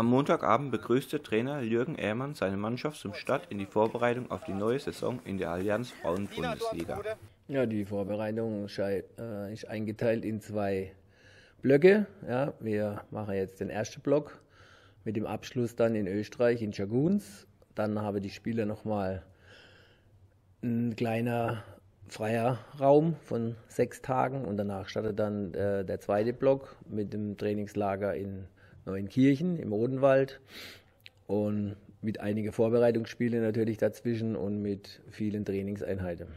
Am Montagabend begrüßte Trainer Jürgen Ehrmann seine Mannschaft zum Start in die Vorbereitung auf die neue Saison in der Allianz Frauen-Bundesliga. Ja, die Vorbereitung äh, ist eingeteilt in zwei Blöcke. Ja, wir machen jetzt den ersten Block mit dem Abschluss dann in Österreich, in Jaguns. Dann haben die Spieler nochmal ein kleiner freier Raum von sechs Tagen und danach startet dann äh, der zweite Block mit dem Trainingslager in Neuenkirchen im Odenwald und mit einigen Vorbereitungsspielen natürlich dazwischen und mit vielen Trainingseinheiten.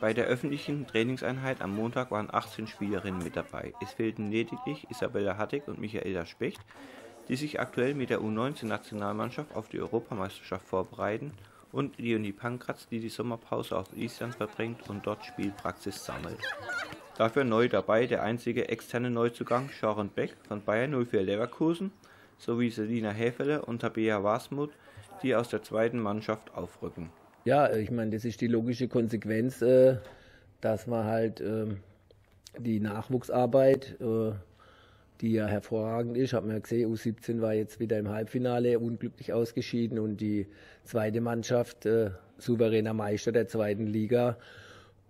Bei der öffentlichen Trainingseinheit am Montag waren 18 Spielerinnen mit dabei. Es fehlten lediglich Isabella Hattig und Michaela Specht, die sich aktuell mit der U19-Nationalmannschaft auf die Europameisterschaft vorbereiten, und Leonie Pankratz, die die Sommerpause auf Island verbringt und dort Spielpraxis sammelt. Dafür neu dabei der einzige externe Neuzugang Sharon Beck von Bayern 04 Leverkusen sowie Selina Häfele und Tabea Wasmuth, die aus der zweiten Mannschaft aufrücken. Ja, ich meine, das ist die logische Konsequenz, äh, dass man halt ähm, die Nachwuchsarbeit, äh, die ja hervorragend ist, hat man ja gesehen, U17 war jetzt wieder im Halbfinale unglücklich ausgeschieden und die zweite Mannschaft, äh, souveräner Meister der zweiten Liga,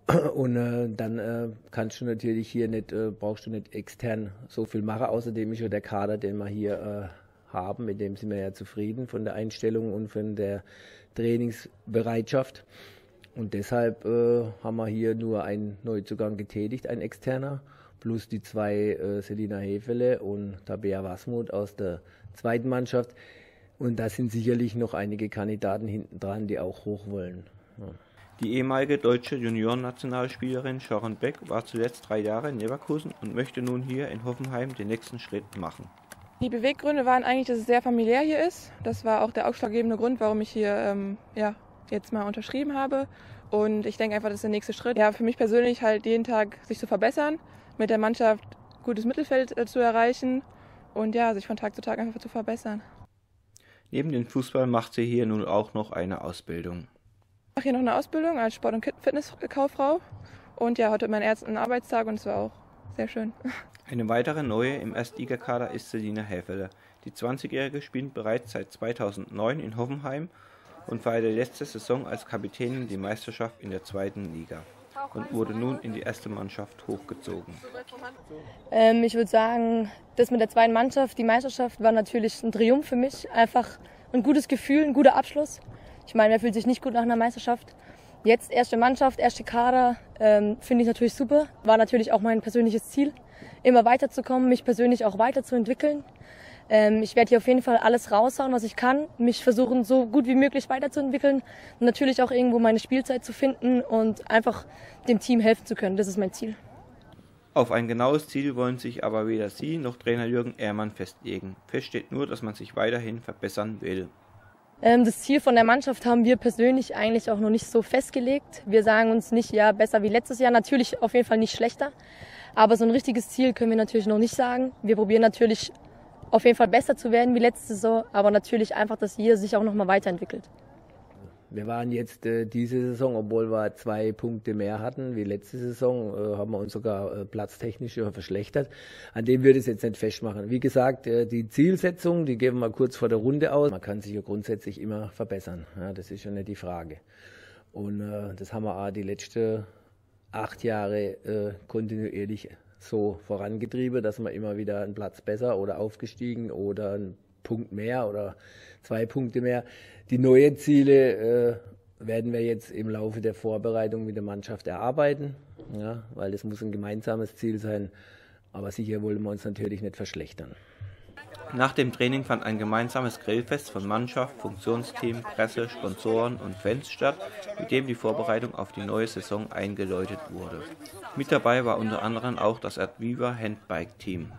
und äh, dann äh, kannst du natürlich hier nicht, äh, brauchst du nicht extern so viel machen. Außerdem ist ja der Kader, den wir hier äh, haben, mit dem sind wir ja zufrieden von der Einstellung und von der Trainingsbereitschaft. Und deshalb äh, haben wir hier nur einen Neuzugang getätigt, ein externer, plus die zwei äh, Selina Hefele und Tabea Wasmuth aus der zweiten Mannschaft. Und da sind sicherlich noch einige Kandidaten hinten dran, die auch hoch wollen. Ja. Die ehemalige deutsche Juniorennationalspielerin Sharon Beck war zuletzt drei Jahre in Leverkusen und möchte nun hier in Hoffenheim den nächsten Schritt machen. Die Beweggründe waren eigentlich, dass es sehr familiär hier ist. Das war auch der ausschlaggebende Grund, warum ich hier ähm, ja, jetzt mal unterschrieben habe. Und ich denke einfach, das ist der nächste Schritt. Ja, für mich persönlich halt jeden Tag sich zu verbessern, mit der Mannschaft gutes Mittelfeld äh, zu erreichen und ja, sich von Tag zu Tag einfach zu verbessern. Neben dem Fußball macht sie hier nun auch noch eine Ausbildung mache hier noch eine Ausbildung als Sport- und Fitnesskauffrau. Und ja, heute mein ersten Arbeitstag und es war auch sehr schön. Eine weitere neue im Erstligakader ist Selina Häfele. Die 20-Jährige spielt bereits seit 2009 in Hoffenheim und feierte letzte Saison als Kapitänin die Meisterschaft in der zweiten Liga und wurde nun in die erste Mannschaft hochgezogen. Ähm, ich würde sagen, das mit der zweiten Mannschaft, die Meisterschaft, war natürlich ein Triumph für mich. Einfach ein gutes Gefühl, ein guter Abschluss. Ich meine, wer fühlt sich nicht gut nach einer Meisterschaft? Jetzt erste Mannschaft, erste Kader, ähm, finde ich natürlich super. War natürlich auch mein persönliches Ziel, immer weiterzukommen, mich persönlich auch weiterzuentwickeln. Ähm, ich werde hier auf jeden Fall alles raushauen, was ich kann, mich versuchen, so gut wie möglich weiterzuentwickeln und natürlich auch irgendwo meine Spielzeit zu finden und einfach dem Team helfen zu können. Das ist mein Ziel. Auf ein genaues Ziel wollen sich aber weder Sie noch Trainer Jürgen Ehrmann festlegen. Fest steht nur, dass man sich weiterhin verbessern will. Ähm, das Ziel von der Mannschaft haben wir persönlich eigentlich auch noch nicht so festgelegt. Wir sagen uns nicht, ja, besser wie letztes Jahr. Natürlich auf jeden Fall nicht schlechter. Aber so ein richtiges Ziel können wir natürlich noch nicht sagen. Wir probieren natürlich auf jeden Fall besser zu werden wie letzte Saison, aber natürlich einfach, dass hier sich auch nochmal weiterentwickelt. Wir waren jetzt äh, diese Saison, obwohl wir zwei Punkte mehr hatten wie letzte Saison, äh, haben wir uns sogar äh, platztechnisch verschlechtert. An dem würde ich es jetzt nicht festmachen. Wie gesagt, äh, die Zielsetzung, die geben wir kurz vor der Runde aus. Man kann sich ja grundsätzlich immer verbessern. Ja, das ist ja nicht die Frage. Und äh, das haben wir auch die letzten acht Jahre äh, kontinuierlich so vorangetrieben, dass wir immer wieder einen Platz besser oder aufgestiegen oder einen Punkt mehr oder zwei Punkte mehr. Die neuen Ziele äh, werden wir jetzt im Laufe der Vorbereitung mit der Mannschaft erarbeiten, ja, weil das muss ein gemeinsames Ziel sein. Aber sicher wollen wir uns natürlich nicht verschlechtern. Nach dem Training fand ein gemeinsames Grillfest von Mannschaft, Funktionsteam, Presse, Sponsoren und Fans statt, mit dem die Vorbereitung auf die neue Saison eingeläutet wurde. Mit dabei war unter anderem auch das Adviva Handbike Team.